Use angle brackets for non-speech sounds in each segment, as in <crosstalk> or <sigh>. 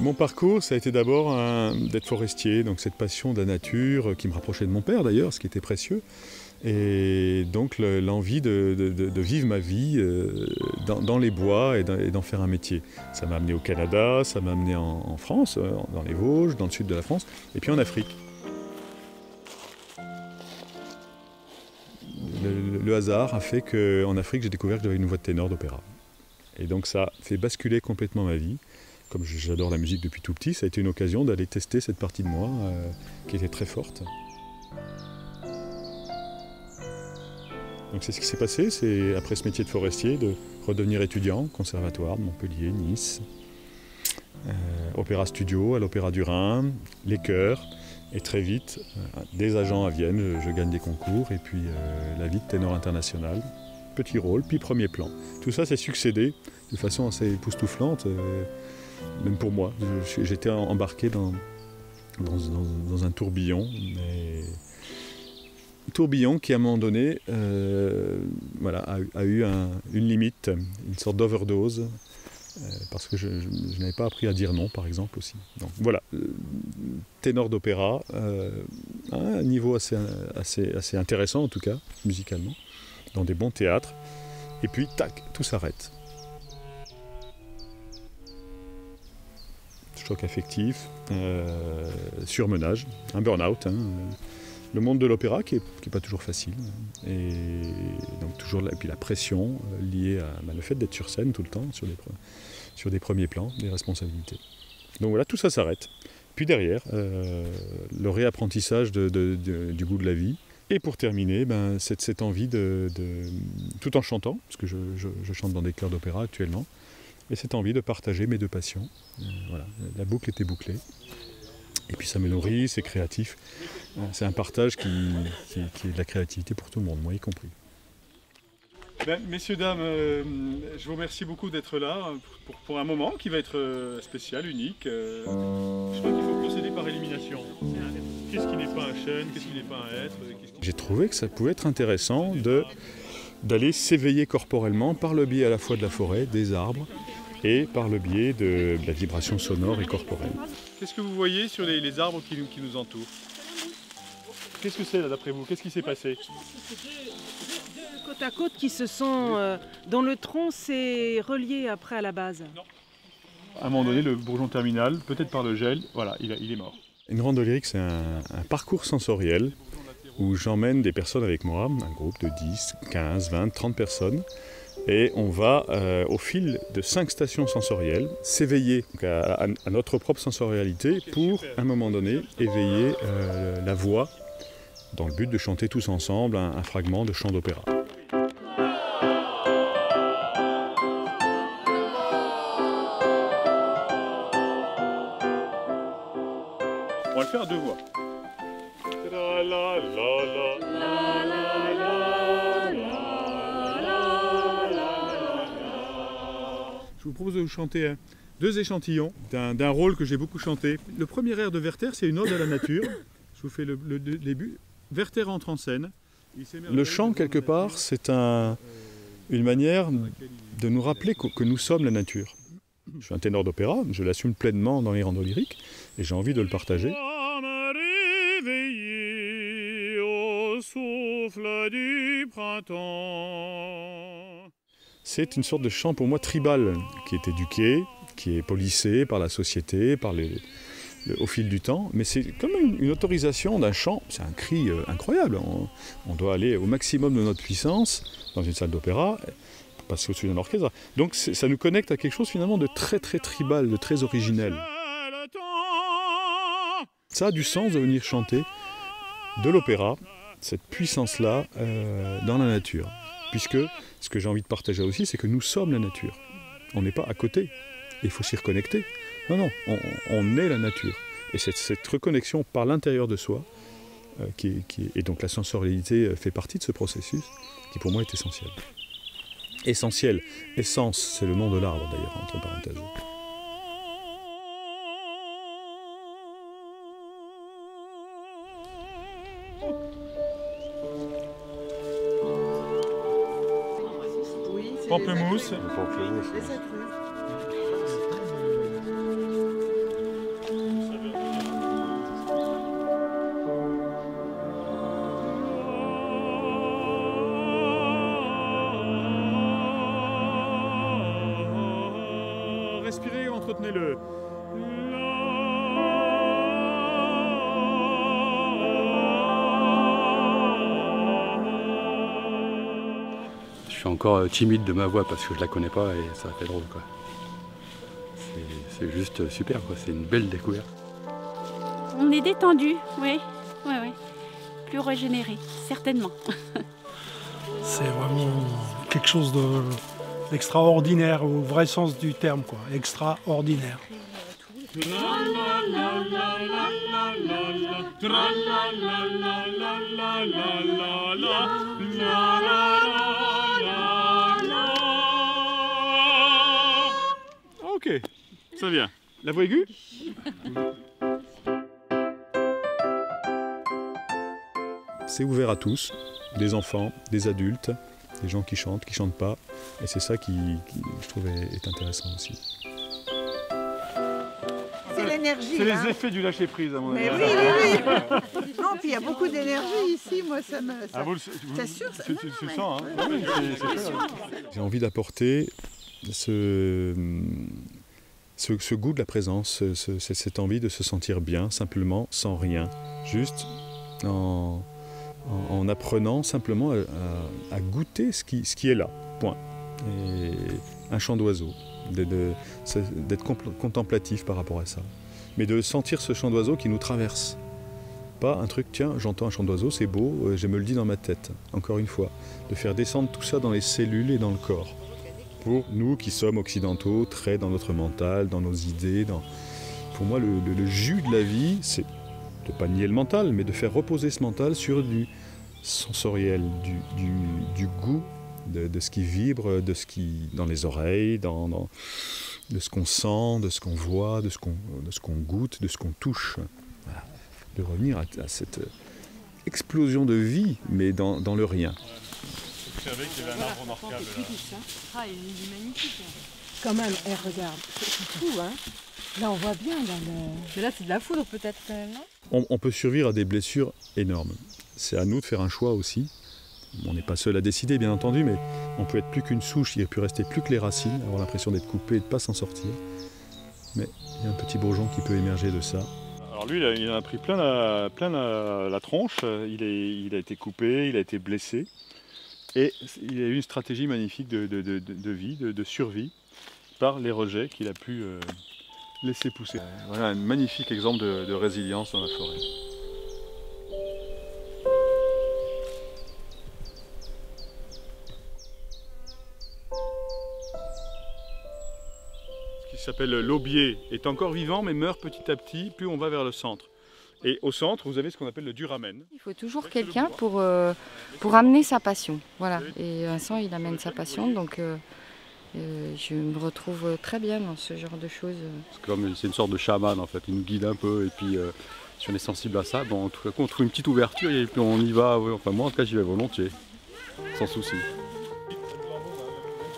Mon parcours, ça a été d'abord d'être forestier, donc cette passion de la nature qui me rapprochait de mon père d'ailleurs, ce qui était précieux. Et donc l'envie de, vivre ma vie euh, dans, les bois et d'en faire un métier. Ça m'a amené au Canada, ça m'a amené en, France, euh, dans les Vosges, dans le sud de la France, et puis en Afrique. Le, hasard a fait qu'en Afrique, j'ai découvert que j'avais une voix de ténor d'opéra. Et donc ça fait basculer complètement ma vie. Comme j'adore la musique depuis tout petit, ça a été une occasion d'aller tester cette partie de moi euh, qui était très forte. Donc c'est ce qui s'est passé, c'est après ce métier de forestier de redevenir étudiant, conservatoire de Montpellier, Nice, euh, opéra studio à l'Opéra du Rhin, les chœurs, et très vite, euh, des agents à Vienne, je, gagne des concours, et puis la vie de ténor international, petit rôle, puis premier plan. Tout ça s'est succédé de façon assez époustouflante, même pour moi. J'étais embarqué dans, dans, un tourbillon tourbillon qui, à un moment donné, euh, voilà, a, eu une limite, une sorte d'overdose, euh, parce que je, n'avais pas appris à dire non, par exemple, aussi. Donc voilà, euh, ténor d'opéra, un niveau assez, assez intéressant, en tout cas, musicalement, dans des bons théâtres, et puis, tac, tout s'arrête. Choc affectif, surmenage, un burn-out. Hein, le monde de l'opéra qui n'est pas toujours facile. Et donc toujours puis la pression euh, liée à bah, le fait d'être sur scène tout le temps, sur des, sur des premiers plans, des responsabilités. Donc voilà, tout ça s'arrête. Puis derrière, euh, le réapprentissage du goût de la vie. Et pour terminer, ben, cette, envie de, tout en chantant, parce que je, chante dans des chœurs d'opéra actuellement, et cette envie de partager mes deux passions. Euh, voilà, la boucle était bouclée. Et puis ça me nourrit, c'est créatif. C'est un partage qui, est de la créativité pour tout le monde, moi y compris. Ben, messieurs, dames, euh, je vous remercie beaucoup d'être là pour, un moment qui va être euh, spécial, unique. Euh, je crois qu'il faut procéder par élimination. Qu'est-ce qui n'est pas un chêne Qu'est-ce qui n'est pas un être J'ai trouvé que ça pouvait être intéressant d'aller s'éveiller corporellement par le biais à la fois de la forêt, des arbres, et par le biais de, la vibration sonore et corporelle. Qu'est-ce que vous voyez sur les, arbres qui, qui, nous entourent Qu'est-ce que c'est là d'après vous Qu'est-ce qui s'est passé deux, côte à côte qui se sont, euh, dont le tronc s'est relié après à la base. À un moment donné, le bourgeon terminal, peut-être par le gel, voilà, il, il est mort. Une grande lyrique, c'est un, un parcours sensoriel où j'emmène des personnes avec moi, un groupe de 10, 15, 20, 30 personnes, et on va, euh, au fil de cinq stations sensorielles, s'éveiller à, notre propre sensorialité pour, à un moment donné, éveiller euh, la voix dans le but de chanter tous ensemble un, fragment de chant d'opéra. On va le faire à deux voix. Je vous propose de vous chanter deux échantillons d'un rôle que j'ai beaucoup chanté. Le premier air de Werther, c'est une ode à la nature. <coughs> Je vous fais le, début. Werther entre en scène. Le chant, quelque part, c'est un, une manière de nous rappeler que, nous sommes la nature. <coughs> Je suis un ténor d'opéra, je l'assume pleinement dans les randos lyriques, et j'ai envie de le partager. du printemps c'est une sorte de chant pour moi tribal, qui est éduqué, qui est policé par la société, par au fil du temps, mais c'est comme une, autorisation d'un chant, c'est un cri euh, incroyable, on, doit aller au maximum de notre puissance dans une salle d'opéra, passer au-dessus d'un orchestre, donc ça nous connecte à quelque chose finalement de très très tribal, de très originel. Ça a du sens de venir chanter de l'opéra, cette puissance-là, euh, dans la nature, puisque ce que j'ai envie de partager aussi, c'est que nous sommes la nature. On n'est pas à côté. Il faut s'y reconnecter. Non, non, on, est la nature. Et cette, cette reconnexion par l'intérieur de soi, euh, qui, et donc la sensorialité euh, fait partie de ce processus, qui pour moi est essentiel. Essentiel, essence, c'est le nom de l'arbre d'ailleurs, entre parenthèses. pamplemousse. Respirez, entretenez-le. Suis encore euh, timide de ma voix parce que je la connais pas et ça fait drôle quoi. C'est juste super quoi, c'est une belle découverte. On est détendu, oui, oui, oui. Plus régénéré, certainement. <laughs> C'est vraiment quelque chose d'extraordinaire au vrai sens du terme, quoi. Extraordinaire. Ça vient. La voix aiguë C'est ouvert à tous, des enfants, des adultes, des gens qui chantent, qui chantent pas. Et c'est ça qui, qui, je trouve, est, est intéressant aussi. C'est l'énergie. C'est les effets du lâcher prise, à mon avis. Mais oui, oui, oui. <laughs> Non, puis il y a beaucoup d'énergie ici, moi ça me. ça- Ah, vous le, vous- C'est sûr, ça- tu, tu- non, tu le mais- sens, hein ouais, Oui, c'est- c'est clair. J'ai envie d'apporter ce, ce, goût de la présence, ce- ce- ce- cette envie de se sentir bien, simplement, sans rien. Juste en, en, en apprenant simplement à, goûter ce qui, est là. Un chant d'oiseau, d'être contemplatif par rapport à ça. Mais de sentir ce chant d'oiseau qui nous traverse. Pas un truc, tiens, j'entends un chant d'oiseau, c'est beau, euh, je me le dis dans ma tête, encore une fois. De faire descendre tout ça dans les cellules et dans le corps. Pour nous qui sommes occidentaux, très dans notre mental, dans nos idées, pour moi, le, jus de la vie, c'est de pas nier le mental, mais de faire reposer ce mental sur du sensoriel, du, goût de, ce qui vibre, de ce qui dans les oreilles, de ce qu'on sent, de ce qu'on voit, de ce qu'on goûte, de ce qu'on touche. De revenir à, cette explosion de vie, mais dans le rien. Savez qu'il y avait un arbre remarquable Ah, il est magnifique. Quand même, eh, regarde, c'est fou, hein. Là, on voit bien dans le. Mais là, c'est de la foudre peut-être quand même, non? On, on peut survivre à des blessures énormes. C'est à nous de faire un choix aussi. On n'est pas seul à décider, bien entendu, mais on peut être plus qu'une souche, il peut rester plus que les racines, avoir l'impression d'être coupé et de ne pas s'en sortir. Mais il y a un petit bourgeon qui peut émerger de ça. Alors lui, il, a, en a pris plein la, plein la, la tronche, il, est, il a été coupé, il a été blessé. Et il a eu une stratégie magnifique de, vie, de, survie, par les rejets qu'il a pu euh, laisser pousser. Voilà un magnifique exemple de résilience dans la forêt. Ce qui s'appelle l'aubier est encore vivant mais meurt petit à petit plus on va vers le centre. Et au centre, vous avez ce qu'on appelle le duramen. Il faut toujours quelqu'un pour, euh, pour amener sa passion. Voilà. Et Vincent, il amène sa passion, donc euh, euh, je me retrouve très bien dans ce genre de choses. C'est comme c'est une sorte de chaman en fait, il nous guide un peu et puis euh, si on est sensible à ça, bon, tout à coup on trouve une petite ouverture et puis on y va, ouais, enfin moi en tout cas j'y vais volontiers, sans souci.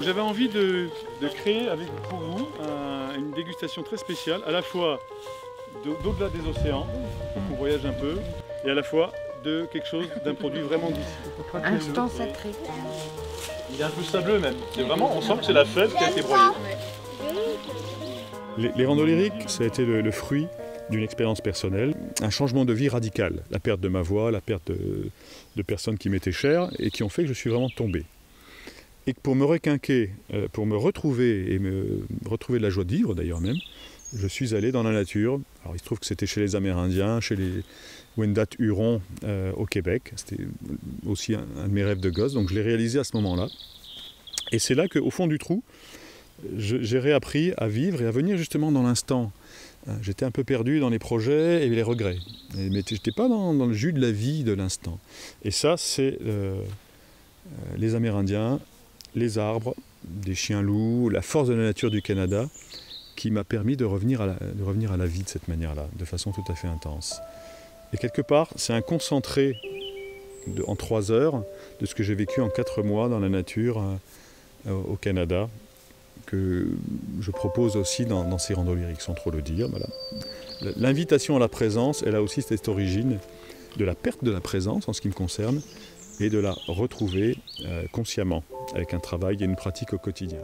J'avais envie de, de créer avec pour vous un- une dégustation très spéciale, à la fois d'au-delà des océans, pour qu'on voyage un peu, et à la fois de quelque chose, d'un produit vraiment d'ici. Instant sacré. Il est un peu sableux même. C'est vraiment, on sent que c'est la fève qui a été broyée. Les, les randos lyriques, ça a été le, le fruit d'une expérience personnelle, un changement de vie radical, la perte de ma voix, la perte de, de personnes qui m'étaient chères et qui ont fait que je suis vraiment tombé. Et que pour me requinquer, euh, pour me retrouver et me retrouver de la joie de vivre d'ailleurs même, je suis allé dans la nature. Alors il se trouve que c'était chez les Amérindiens, chez les Wendat Hurons euh, au Québec. C'était aussi un, de mes rêves de gosse, donc je l'ai réalisé à ce moment-là. Et c'est là qu'au fond du trou, j'ai réappris à vivre et à venir justement dans l'instant. Euh, J'étais un peu perdu dans les projets et les regrets. Et- mais je n'étais pas dans, le jus de la vie de l'instant. Et ça, c'est euh, les Amérindiens, les arbres, des chiens-loups, la force de la nature du Canada qui m'a permis de revenir, à la, de revenir à la vie de cette manière-là, de façon tout à fait intense. Et quelque part, c'est un concentré en trois heures de ce que j'ai vécu en quatre mois dans la nature euh, au Canada, que je propose aussi dans, dans ces randos lyriques, sans trop le dire. Voilà. L'invitation à la présence, elle a aussi cette origine de la perte de la présence en ce qui me concerne, et de la retrouver euh, consciemment avec un travail et une pratique au quotidien.